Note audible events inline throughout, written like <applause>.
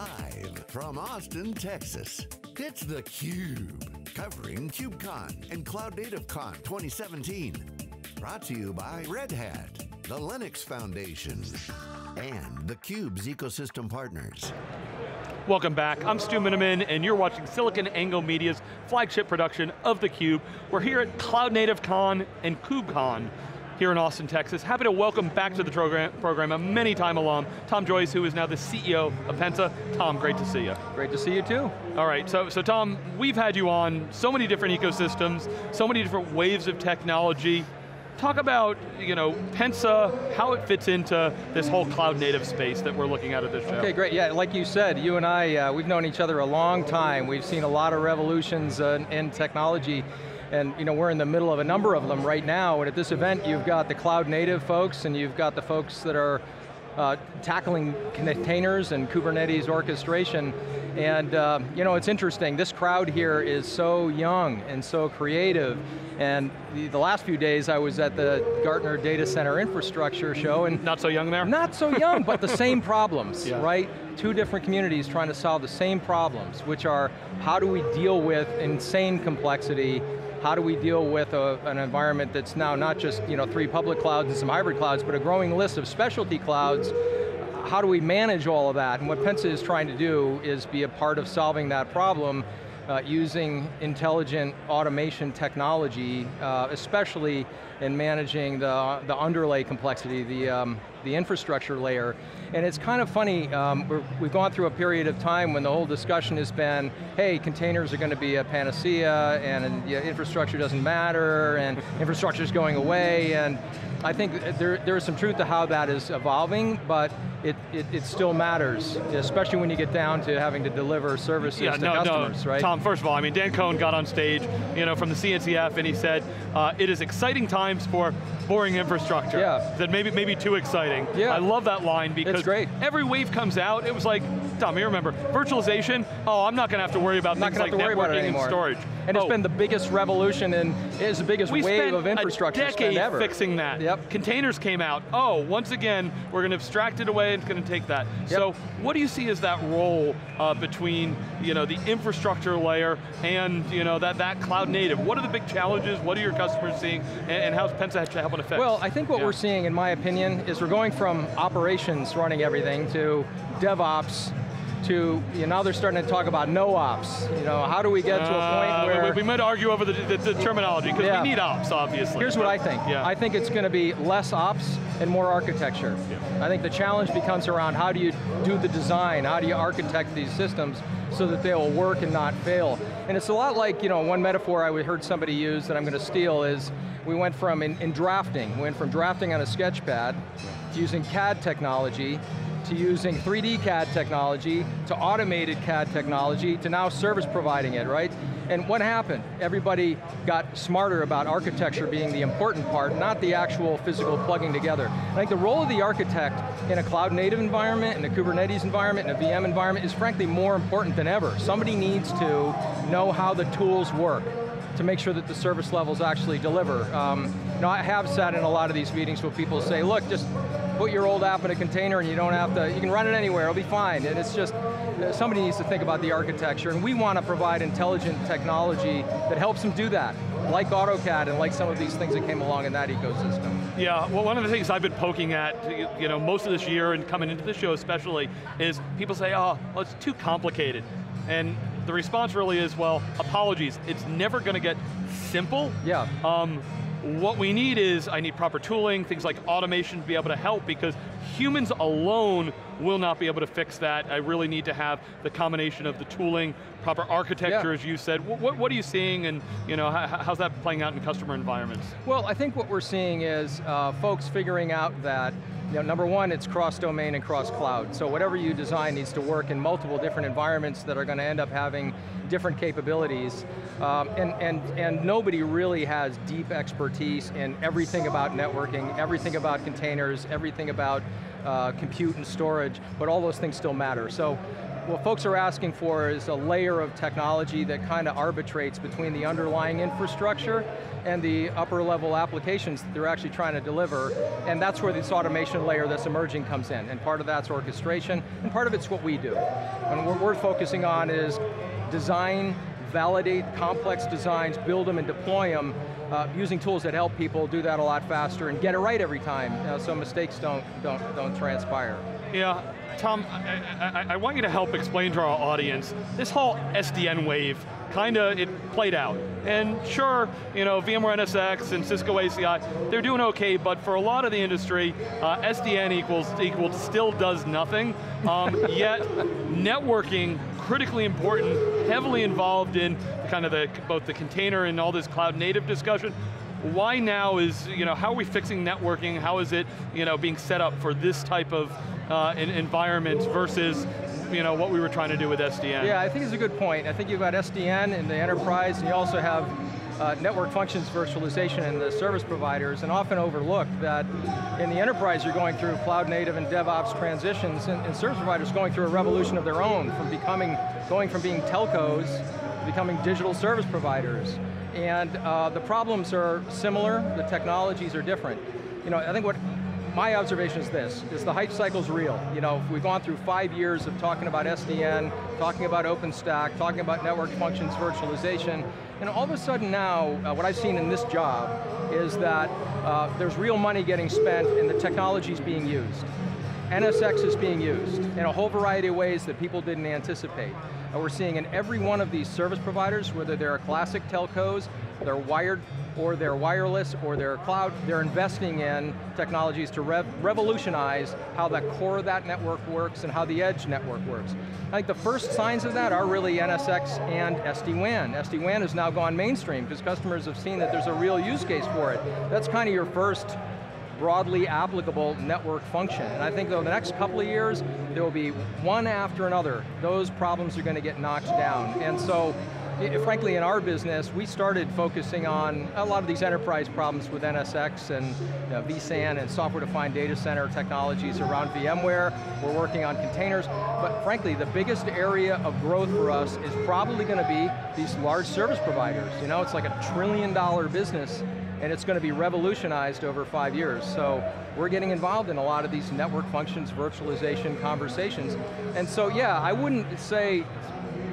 Live from Austin, Texas, it's theCUBE. Covering KubeCon and Cloud Native Con 2017. Brought to you by Red Hat, the Linux Foundation, and theCUBE's ecosystem partners. Welcome back, I'm Stu Miniman, and you're watching SiliconANGLE Media's flagship production of theCUBE. We're here at Cloud Native Con and KubeCon here in Austin, Texas. Happy to welcome back to the program, program a many-time alum, Tom Joyce, who is now the CEO of Pensa. Tom, great to see you. Great to see you too. All right, so, so Tom, we've had you on so many different ecosystems, so many different waves of technology. Talk about, you know, Pensa, how it fits into this whole cloud native space that we're looking at at this show. Okay, great, yeah, like you said, you and I, uh, we've known each other a long time. We've seen a lot of revolutions uh, in technology and you know, we're in the middle of a number of them right now, and at this event you've got the cloud native folks, and you've got the folks that are uh, tackling containers and Kubernetes orchestration, and uh, you know, it's interesting, this crowd here is so young and so creative, and the, the, last few days I was at the Gartner Data Center Infrastructure Show, and- Not so young there? Not so young, but the <laughs> same problems, yeah. right? Two different communities trying to solve the same problems, which are, how do we deal with insane complexity how do we deal with a, an environment that's now not just you know, three public clouds and some hybrid clouds, but a growing list of specialty clouds, how do we manage all of that? And what Pensa is trying to do is be a part of solving that problem uh, using intelligent automation technology, uh, especially in managing the, the underlay complexity, the, um, the infrastructure layer. And it's kind of funny, um, we have gone through a period of time when the whole discussion has been, hey, containers are going to be a panacea, and yeah, infrastructure doesn't matter, and <laughs> infrastructure is going away, and I think there, there is some truth to how that is evolving, but it, it, it, still matters, especially when you get down to having to deliver services yeah, to no, customers, no. right? Tom, first of all, I mean, Dan Kohn got on stage, you know, from the CNCF and he said, uh, it is exciting times for boring infrastructure. Yeah. That maybe, maybe too exciting. Yeah. I love that line because great. every wave comes out, it was like, Tom, you remember, virtualization, oh, I'm not going to have to worry about not things like networking and storage. And oh. it's been the biggest revolution and it's the biggest we wave of infrastructure a decade ever. fixing that. Yep. Containers came out, oh, once again, we're going to abstract it away, and it's going to take that. Yep. So what do you see as that role uh, between you know, the infrastructure layer and you know, that, that cloud native? What are the big challenges? What are your customers seeing? And, and how's Pensa helping to fix? Well, I think what yeah. we're seeing, in my opinion, is we're going from operations running everything to DevOps to, you know, now they're starting to talk about no ops. You know, how do we get to a point uh, where... We, we, might argue over the, the, the terminology, because yeah. we need ops, obviously. Here's what I think. Yeah. I think it's going to be less ops and more architecture. Yeah. I think the challenge becomes around how do you do the design, how do you architect these systems so that they will work and not fail. And it's a lot like, you know, one metaphor I heard somebody use that I'm going to steal is, we went from, in, in drafting, we went from drafting on a sketch pad, to using CAD technology, to using 3D CAD technology, to automated CAD technology, to now service providing it, right? And what happened? Everybody got smarter about architecture being the important part, not the actual physical plugging together. I think the role of the architect in a cloud native environment, in a Kubernetes environment, in a VM environment is frankly more important than ever. Somebody needs to know how the tools work to make sure that the service levels actually deliver. Um, you know, I have sat in a lot of these meetings where people say, look, just put your old app in a container and you don't have to, you can run it anywhere, it'll be fine. And it's just, somebody needs to think about the architecture and we want to provide intelligent technology that helps them do that, like AutoCAD and like some of these things that came along in that ecosystem. Yeah, well one of the things I've been poking at, you know, most of this year and coming into the show especially, is people say, oh, well it's too complicated. And the response really is, well, apologies, it's never going to get simple. Yeah. Um, what we need is, I need proper tooling, things like automation to be able to help because humans alone will not be able to fix that. I really need to have the combination of the tooling, proper architecture, yeah. as you said. What, what, are you seeing and you know, how, how's that playing out in customer environments? Well, I think what we're seeing is uh, folks figuring out that you know, number one, it's cross-domain and cross-cloud. So whatever you design needs to work in multiple different environments that are going to end up having different capabilities. Um, and, and, and nobody really has deep expertise in everything about networking, everything about containers, everything about uh, compute and storage, but all those things still matter. So what folks are asking for is a layer of technology that kind of arbitrates between the underlying infrastructure and the upper level applications that they're actually trying to deliver, and that's where this automation layer that's emerging comes in, and part of that's orchestration, and part of it's what we do. And what we're focusing on is design, validate complex designs, build them and deploy them, uh, using tools that help people do that a lot faster and get it right every time, uh, so mistakes don't, don't, don't transpire. Yeah, Tom, I, I, I, want you to help explain to our audience, this whole SDN wave, kind of, it played out. And sure, you know, VMware NSX and Cisco ACI, they're doing okay, but for a lot of the industry, uh, SDN equals, equals still does nothing, um, <laughs> yet networking, critically important, heavily involved in kind of the, both the container and all this cloud native discussion, why now is, you know, how are we fixing networking? How is it, you know, being set up for this type of uh, environment versus you know, what we were trying to do with SDN. Yeah, I think it's a good point. I think you've got SDN in the enterprise, and you also have uh, network functions virtualization in the service providers, and often overlooked that in the enterprise you're going through cloud native and DevOps transitions, and, and service providers going through a revolution of their own, from becoming, going from being telcos to becoming digital service providers. And uh, the problems are similar, the technologies are different. You know, I think what my observation is this, is the hype cycle's real. You know, we've gone through five years of talking about SDN, talking about OpenStack, talking about network functions virtualization, and all of a sudden now, uh, what I've seen in this job is that uh, there's real money getting spent and the technology's being used. NSX is being used in a whole variety of ways that people didn't anticipate. And we're seeing in every one of these service providers, whether they're a classic telcos, they're wired or they're wireless or they're cloud, they're investing in technologies to rev revolutionize how the core of that network works and how the edge network works. I think the first signs of that are really NSX and SD-WAN. SD-WAN has now gone mainstream because customers have seen that there's a real use case for it. That's kind of your first broadly applicable network function. And I think though the next couple of years, there will be one after another, those problems are going to get knocked down. And so frankly, in our business, we started focusing on a lot of these enterprise problems with NSX and you know, vSAN and software-defined data center technologies around VMware. We're working on containers, but frankly, the biggest area of growth for us is probably going to be these large service providers. You know, it's like a trillion dollar business and it's going to be revolutionized over five years. So we're getting involved in a lot of these network functions, virtualization conversations. And so yeah, I wouldn't say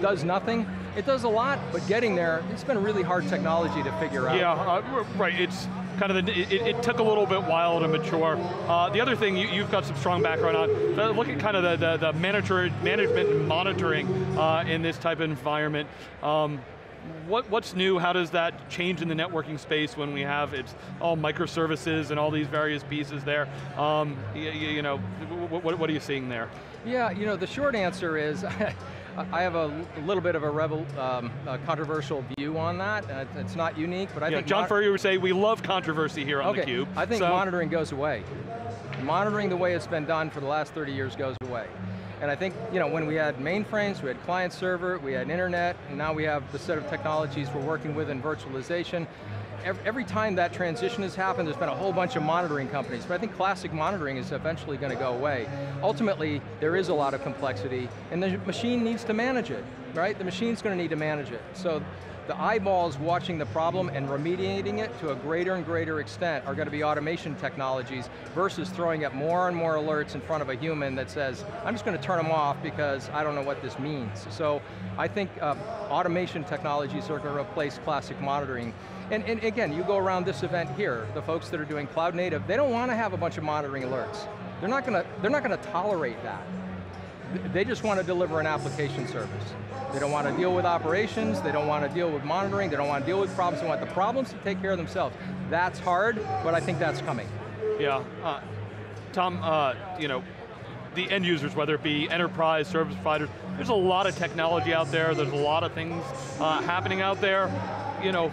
does nothing, it does a lot, but getting there, it's been a really hard technology to figure out. Yeah, uh, right, it's kind of, the, it, it, took a little bit while to mature. Uh, the other thing you, have got some strong background on, uh, look at kind of the, the, the manager, management and monitoring uh, in this type of environment. Um, what, what's new, how does that change in the networking space when we have it's all microservices and all these various pieces there? Um, you, you, know, what, what are you seeing there? Yeah, you know, the short answer is, <laughs> I have a little bit of a, rebel, um, a controversial view on that. Uh, it's not unique, but I yeah, think- John Furrier would say we love controversy here on okay, theCUBE. I think so. monitoring goes away. Monitoring the way it's been done for the last 30 years goes away. And I think, you know, when we had mainframes, we had client server, we had internet, and now we have the set of technologies we're working with in virtualization every time that transition has happened, there's been a whole bunch of monitoring companies, but I think classic monitoring is eventually going to go away. Ultimately, there is a lot of complexity, and the machine needs to manage it, right? The machine's going to need to manage it. So the eyeballs watching the problem and remediating it to a greater and greater extent are going to be automation technologies versus throwing up more and more alerts in front of a human that says, I'm just going to turn them off because I don't know what this means. So I think uh, automation technologies are going to replace classic monitoring. And, and again, you go around this event here, the folks that are doing cloud native, they don't want to have a bunch of monitoring alerts. They're not going to, they're not going to tolerate that. They just want to deliver an application service. They don't want to deal with operations, they don't want to deal with monitoring, they don't want to deal with problems, they want the problems to take care of themselves. That's hard, but I think that's coming. Yeah, uh, Tom, uh, you know, the end users, whether it be enterprise, service providers, there's a lot of technology out there, there's a lot of things uh, happening out there. You know,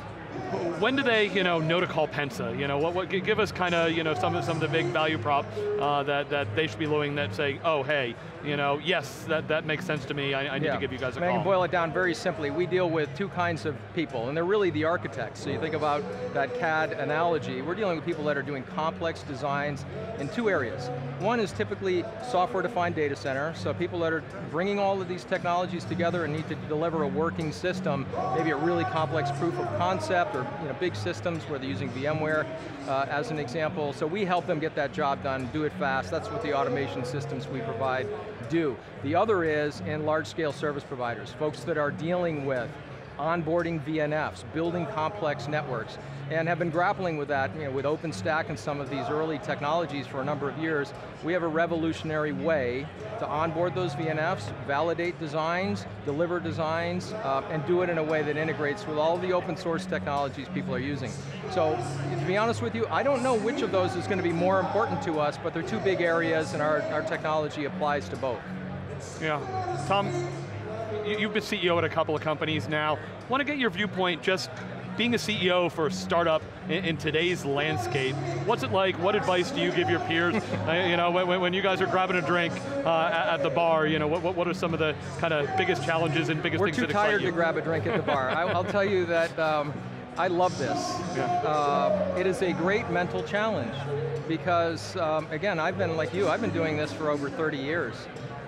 when do they, you know, know to call Pensa? You know, what, what give us kind of, you know, some of some of the big value prop uh, that that they should be looking that say, oh, hey, you know, yes, that, that makes sense to me. I, I need yeah. to give you guys a I mean, I can boil it down very simply. We deal with two kinds of people, and they're really the architects. So you think about that CAD analogy, we're dealing with people that are doing complex designs in two areas. One is typically software-defined data center, so people that are bringing all of these technologies together and need to deliver a working system, maybe a really complex proof of concept, or you know, big systems where they're using VMware uh, as an example. So we help them get that job done, do it fast. That's what the automation systems we provide do. The other is in large scale service providers, folks that are dealing with onboarding VNFs, building complex networks, and have been grappling with that you know, with OpenStack and some of these early technologies for a number of years. We have a revolutionary way to onboard those VNFs, validate designs, deliver designs, uh, and do it in a way that integrates with all the open source technologies people are using. So, to be honest with you, I don't know which of those is going to be more important to us, but they're two big areas and our, our technology applies to both. Yeah, Tom, you've been CEO at a couple of companies now. Want to get your viewpoint just being a CEO for a startup in, in, today's landscape, what's it like? What advice do you give your peers? <laughs> uh, you know, when, when, you guys are grabbing a drink uh, at, at, the bar, you know, what, what are some of the kind of biggest challenges and biggest We're things that excite you? We're too tired to grab a drink at the bar. I, will tell you that um, I love this. Yeah. Uh, it is a great mental challenge because, um, again, I've been like you, I've been doing this for over 30 years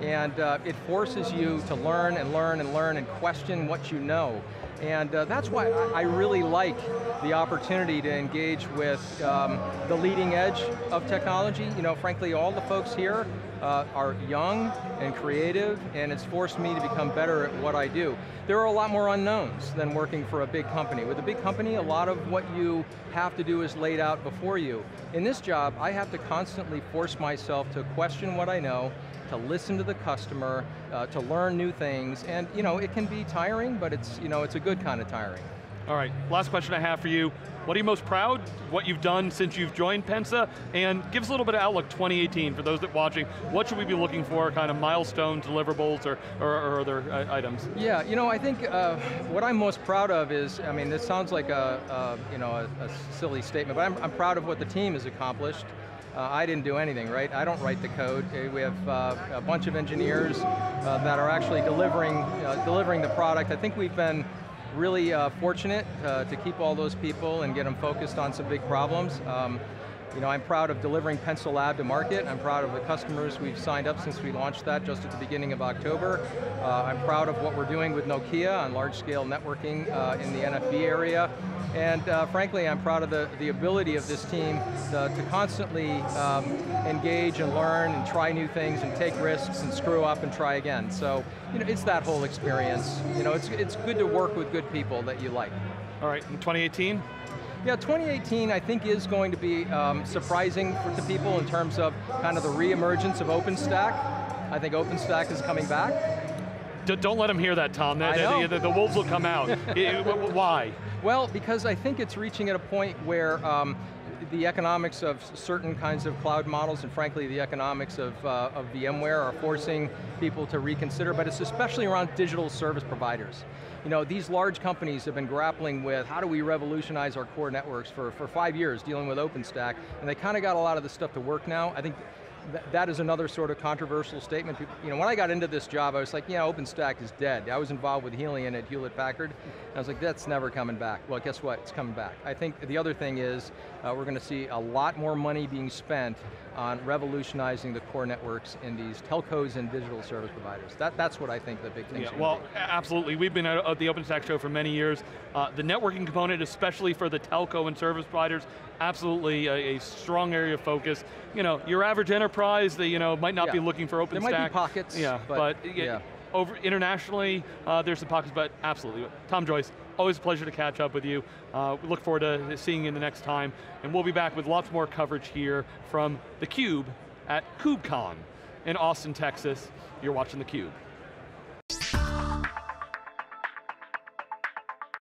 and uh, it forces you to learn and learn and learn and question what you know. And uh, that's why I really like the opportunity to engage with um, the leading edge of technology. You know, frankly, all the folks here uh, are young and creative, and it's forced me to become better at what I do. There are a lot more unknowns than working for a big company. With a big company, a lot of what you have to do is laid out before you. In this job, I have to constantly force myself to question what I know, to listen to the customer, uh, to learn new things, and you know, it can be tiring, but it's, you know, it's a good kind of tiring. All right, last question I have for you. What are you most proud, what you've done since you've joined Pensa, and give us a little bit of outlook 2018 for those that watching. What should we be looking for, kind of milestone deliverables or, or, or other uh, items? Yeah, you know, I think uh, what I'm most proud of is, I mean, this sounds like a, a you know, a, a, silly statement, but I'm, I'm proud of what the team has accomplished. Uh, I didn't do anything, right? I don't write the code. Uh, we have uh, a bunch of engineers uh, that are actually delivering, uh, delivering the product. I think we've been really uh, fortunate to keep all those people and get them focused on some big problems. Um, you know, I'm proud of delivering Pensa Lab to market. I'm proud of the customers we've signed up since we launched that just at the beginning of October. Uh, I'm proud of what we're doing with Nokia on large scale networking uh, in the NFV area. And uh, frankly, I'm proud of the, the ability of this team to, to constantly um, engage and learn and try new things and take risks and screw up and try again. So, you know, it's that whole experience. You know, it's, it's good to work with good people that you like. All right, in 2018? Yeah, 2018 I think is going to be um, surprising for, to people in terms of kind of the re-emergence of OpenStack. I think OpenStack is coming back. D don't let them hear that, Tom. I know. The, wolves will come out. <laughs> it, why? Well, because I think it's reaching at a point where um, the economics of certain kinds of cloud models and frankly the economics of, uh, of VMware are forcing people to reconsider, but it's especially around digital service providers. You know, these large companies have been grappling with how do we revolutionize our core networks for, for five years dealing with OpenStack, and they kind of got a lot of the stuff to work now. I think th that is another sort of controversial statement. You know, when I got into this job, I was like, yeah, OpenStack is dead. I was involved with Helion at Hewlett Packard, and I was like, that's never coming back. Well, guess what, it's coming back. I think the other thing is, uh, we're going to see a lot more money being spent on revolutionizing the core networks in these telcos and digital service providers. That, that's what I think the big thing yeah, Well, be. absolutely. We've been at the OpenStack show for many years. Uh, the networking component, especially for the telco and service providers, absolutely a, a, strong area of focus. You know, your average enterprise, they you know might not yeah. be looking for OpenStack. There might be pockets. Yeah, but, but yeah. over internationally, uh, there's some pockets, but absolutely. Tom Joyce, always a pleasure to catch up with you. Uh, we look forward to seeing you the next time, and we'll be back with lots more coverage here from theCUBE at KubeCon in Austin, Texas. You're watching theCUBE.